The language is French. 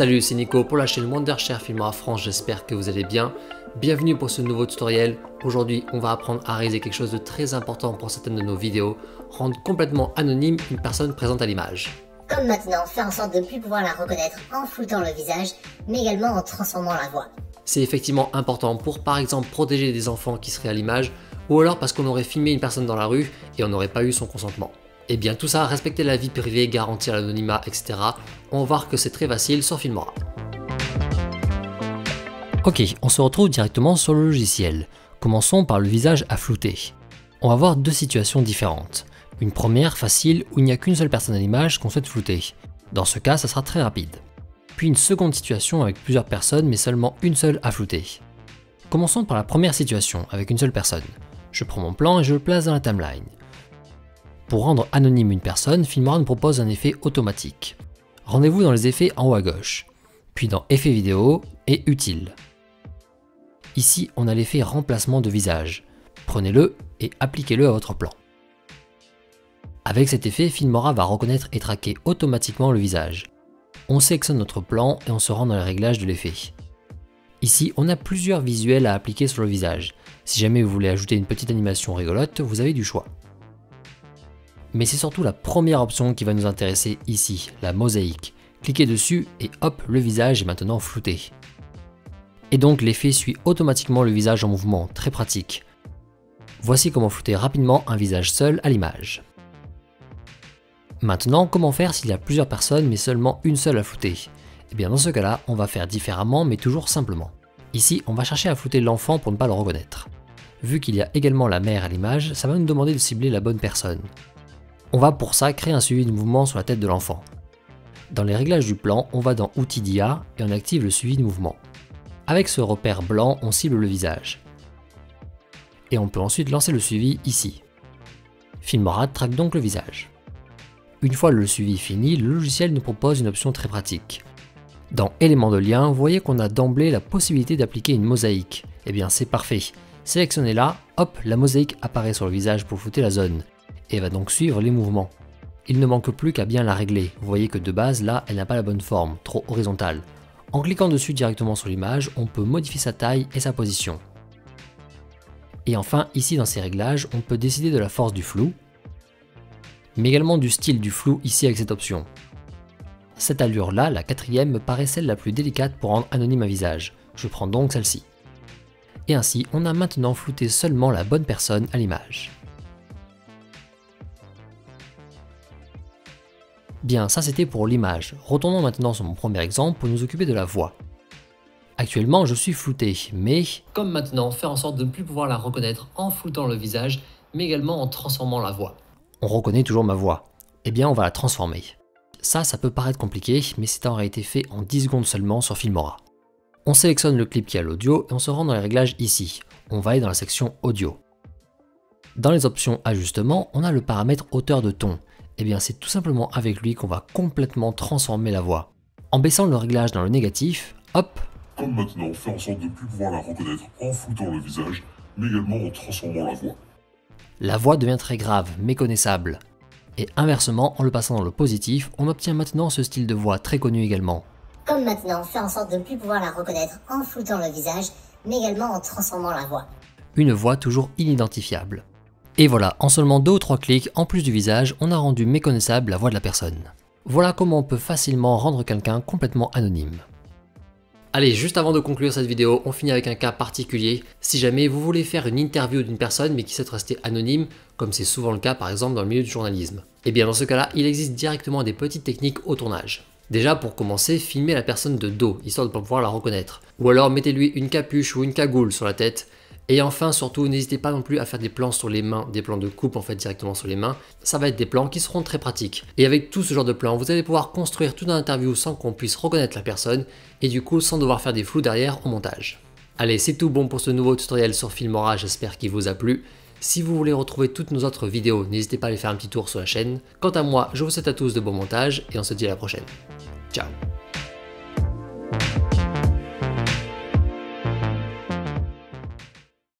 Salut, c'est Nico pour la chaîne Wondershare Filmora France, j'espère que vous allez bien. Bienvenue pour ce nouveau tutoriel. Aujourd'hui, on va apprendre à réaliser quelque chose de très important pour certaines de nos vidéos, rendre complètement anonyme une personne présente à l'image. Comme maintenant, faire en sorte de ne plus pouvoir la reconnaître en floutant le visage, mais également en transformant la voix. C'est effectivement important pour par exemple protéger des enfants qui seraient à l'image, ou alors parce qu'on aurait filmé une personne dans la rue et on n'aurait pas eu son consentement. Eh bien tout ça, respecter la vie privée, garantir l'anonymat, etc. On va voir que c'est très facile sur Filmora. Ok, on se retrouve directement sur le logiciel. Commençons par le visage à flouter. On va voir deux situations différentes. Une première facile où il n'y a qu'une seule personne à l'image qu'on souhaite flouter. Dans ce cas, ça sera très rapide. Puis une seconde situation avec plusieurs personnes mais seulement une seule à flouter. Commençons par la première situation avec une seule personne. Je prends mon plan et je le place dans la timeline. Pour rendre anonyme une personne, Filmora nous propose un effet automatique. Rendez-vous dans les effets en haut à gauche, puis dans Effets vidéo et Utile. Ici, on a l'effet remplacement de visage. Prenez-le et appliquez-le à votre plan. Avec cet effet, Filmora va reconnaître et traquer automatiquement le visage. On sélectionne notre plan et on se rend dans les réglages de l'effet. Ici, on a plusieurs visuels à appliquer sur le visage. Si jamais vous voulez ajouter une petite animation rigolote, vous avez du choix. Mais c'est surtout la première option qui va nous intéresser ici, la mosaïque. Cliquez dessus et hop, le visage est maintenant flouté. Et donc l'effet suit automatiquement le visage en mouvement, très pratique. Voici comment flouter rapidement un visage seul à l'image. Maintenant, comment faire s'il y a plusieurs personnes mais seulement une seule à flouter? Eh bien dans ce cas-là, on va faire différemment mais toujours simplement. Ici, on va chercher à flouter l'enfant pour ne pas le reconnaître. Vu qu'il y a également la mère à l'image, ça va nous demander de cibler la bonne personne. On va pour ça créer un suivi de mouvement sur la tête de l'enfant. Dans les réglages du plan, on va dans Outils d'IA et on active le suivi de mouvement. Avec ce repère blanc, on cible le visage. Et on peut ensuite lancer le suivi ici. Filmora traque donc le visage. Une fois le suivi fini, le logiciel nous propose une option très pratique. Dans éléments de lien, vous voyez qu'on a d'emblée la possibilité d'appliquer une mosaïque. Eh bien c'est parfait. Sélectionnez-la, hop, la mosaïque apparaît sur le visage pour flouter la zone et va donc suivre les mouvements. Il ne manque plus qu'à bien la régler. Vous voyez que de base, là, elle n'a pas la bonne forme, trop horizontale. En cliquant dessus directement sur l'image, on peut modifier sa taille et sa position. Et enfin, ici dans ces réglages, on peut décider de la force du flou, mais également du style du flou ici avec cette option. Cette allure-là, la quatrième, me paraît celle la plus délicate pour rendre anonyme un visage. Je prends donc celle-ci. Et ainsi, on a maintenant flouté seulement la bonne personne à l'image. Bien, ça c'était pour l'image. Retournons maintenant sur mon premier exemple pour nous occuper de la voix. Actuellement, je suis flouté, mais... Comme maintenant, faire en sorte de ne plus pouvoir la reconnaître en floutant le visage, mais également en transformant la voix. On reconnaît toujours ma voix. Eh bien, on va la transformer. Ça, ça peut paraître compliqué, mais c'est en réalité fait en 10 secondes seulement sur Filmora. On sélectionne le clip qui a l'audio et on se rend dans les réglages ici. On va aller dans la section audio. Dans les options ajustement, on a le paramètre hauteur de ton. Eh bien c'est tout simplement avec lui qu'on va complètement transformer la voix. En baissant le réglage dans le négatif, hop Comme maintenant, fait en sorte de ne plus pouvoir la reconnaître en foutant le visage, mais également en transformant la voix. La voix devient très grave, méconnaissable. Et inversement, en le passant dans le positif, on obtient maintenant ce style de voix très connu également. Comme maintenant, fait en sorte de ne plus pouvoir la reconnaître en floutant le visage, mais également en transformant la voix. Une voix toujours inidentifiable. Et voilà, en seulement 2 ou 3 clics, en plus du visage, on a rendu méconnaissable la voix de la personne. Voilà comment on peut facilement rendre quelqu'un complètement anonyme. Allez, juste avant de conclure cette vidéo, on finit avec un cas particulier. Si jamais vous voulez faire une interview d'une personne mais qui souhaite rester anonyme, comme c'est souvent le cas par exemple dans le milieu du journalisme, eh bien dans ce cas-là, il existe directement des petites techniques au tournage. Déjà pour commencer, filmez la personne de dos, histoire de pouvoir la reconnaître. Ou alors mettez-lui une capuche ou une cagoule sur la tête, et enfin, surtout, n'hésitez pas non plus à faire des plans sur les mains, des plans de coupe en fait directement sur les mains. Ça va être des plans qui seront très pratiques. Et avec tout ce genre de plans, vous allez pouvoir construire toute une interview sans qu'on puisse reconnaître la personne et du coup sans devoir faire des flous derrière au montage. Allez, c'est tout bon pour ce nouveau tutoriel sur Filmora, j'espère qu'il vous a plu. Si vous voulez retrouver toutes nos autres vidéos, n'hésitez pas à aller faire un petit tour sur la chaîne. Quant à moi, je vous souhaite à tous de bons montages et on se dit à la prochaine. Ciao